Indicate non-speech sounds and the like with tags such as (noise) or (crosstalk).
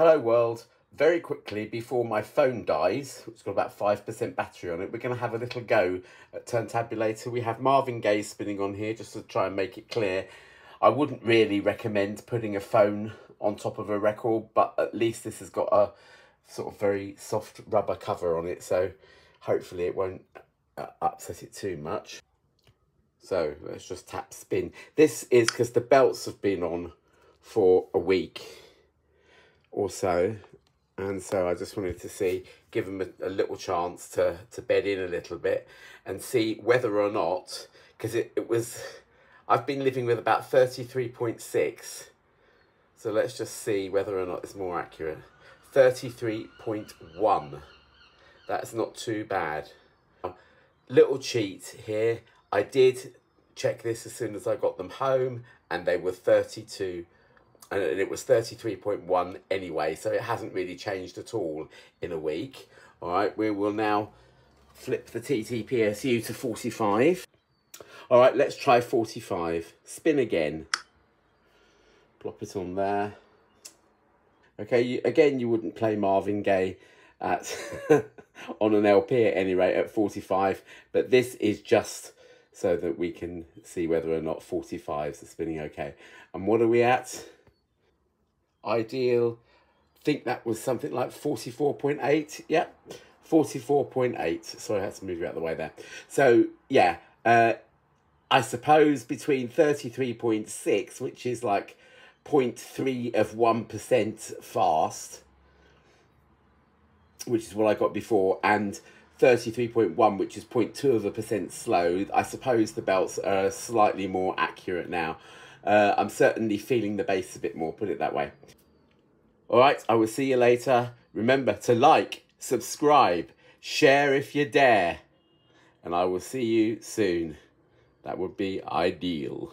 Hello world. Very quickly, before my phone dies, it's got about 5% battery on it, we're going to have a little go at Turntabulator. We have Marvin Gaye spinning on here, just to try and make it clear. I wouldn't really recommend putting a phone on top of a record, but at least this has got a sort of very soft rubber cover on it, so hopefully it won't uh, upset it too much. So let's just tap spin. This is because the belts have been on for a week or so. And so I just wanted to see, give them a, a little chance to, to bed in a little bit and see whether or not, because it, it was, I've been living with about 33.6. So let's just see whether or not it's more accurate. 33.1. That's not too bad. Little cheat here. I did check this as soon as I got them home and they were 32 and it was 33.1 anyway, so it hasn't really changed at all in a week. All right, we will now flip the TTPSU to 45. All right, let's try 45. Spin again. Plop it on there. Okay, you, again, you wouldn't play Marvin Gaye at (laughs) on an LP at any rate at 45, but this is just so that we can see whether or not 45s are spinning okay. And what are we at? Ideal. think that was something like 44.8. Yep, 44.8. Sorry, I had to move you out of the way there. So, yeah, uh, I suppose between 33.6, which is like 0.3 of 1% fast, which is what I got before, and 33.1, which is 0.2 of a percent slow, I suppose the belts are slightly more accurate now. Uh, I'm certainly feeling the bass a bit more, put it that way. All right, I will see you later. Remember to like, subscribe, share if you dare. And I will see you soon. That would be ideal.